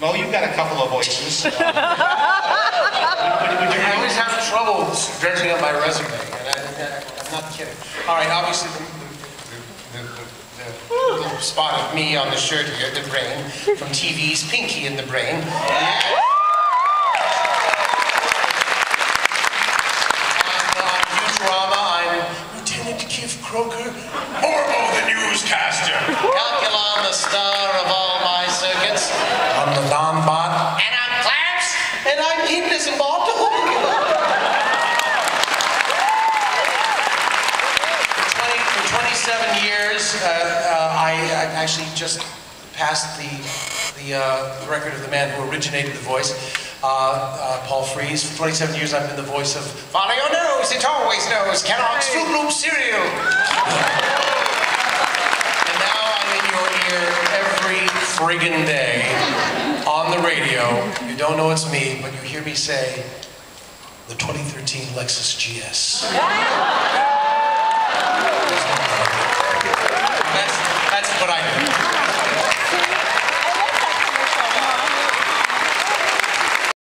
Mo, you've got a couple of voices. Uh, I always have trouble dredging up my resume, and I, I'm not kidding. All right, obviously, the, the, the, the, the little spot of me on the shirt here, the brain, from TV's Pinky in the Brain. On, on Futurama, I'm Lieutenant Kif Kroker, Morbo the newscaster. I'm the Don Bot. And I'm Clamps. And I'm Hedonism Bot. Twenty- For 27 years, uh, uh, I, I actually just passed the, the uh, record of the man who originated the voice, uh, uh, Paul Frees. For 27 years, I've been the voice of Follow Your Nose, It Always Knows, Kellogg's Froot Loop Cereal. And now I'm in your ear every friggin' day on the radio. You don't know it's me, but you hear me say, the 2013 Lexus GS.